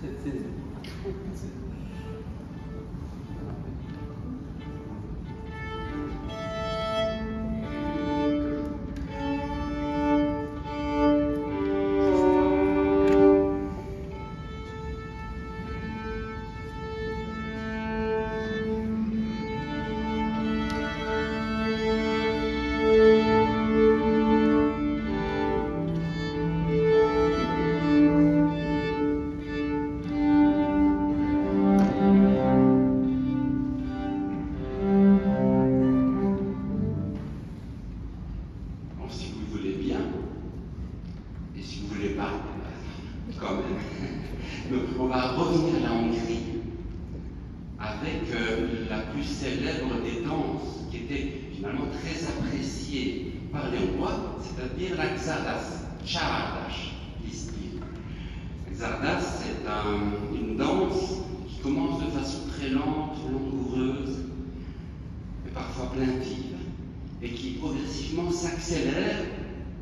先 生 avec la plus célèbre des danses qui était finalement très appréciée par les Hongrois, c'est-à-dire la Xardas, Csavardas, disent-ils. Xardas, c'est un- une danse qui commence de façon très lente, langoureuse, et parfois plaintive, et qui progressivement s'accélère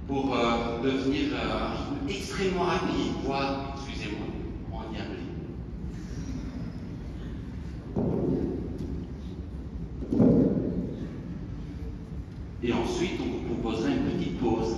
pour euh, devenir euh, extrêmement rapide, voire, excusez-moi, Et ensuite, on vous proposera une petite pause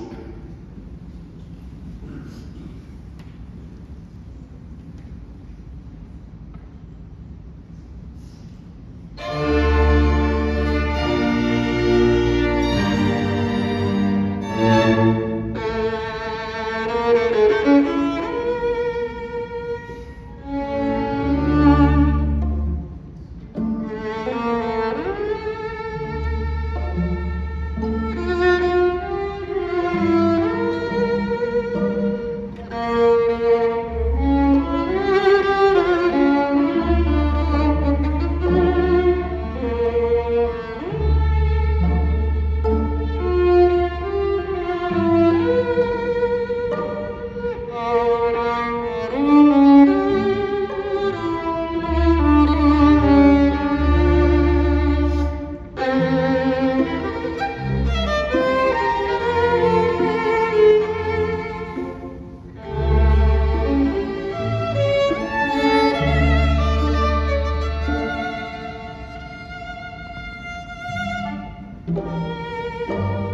Música